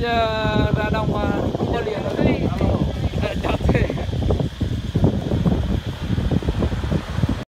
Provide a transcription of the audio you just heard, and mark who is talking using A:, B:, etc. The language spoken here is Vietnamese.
A: ra đồng